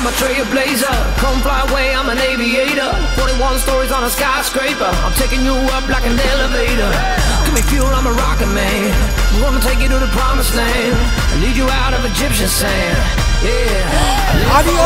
I'm a trailblazer. Come fly away, I'm an aviator. 41 stories on a skyscraper. I'm taking you up like an elevator. Give me fuel, I'm a rocket man. I'm gonna take you to the promised land. I lead you out of Egyptian sand. Yeah. あり